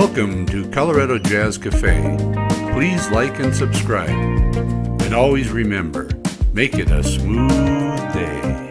Welcome to Colorado Jazz Cafe. Please like and subscribe. And always remember, make it a smooth day.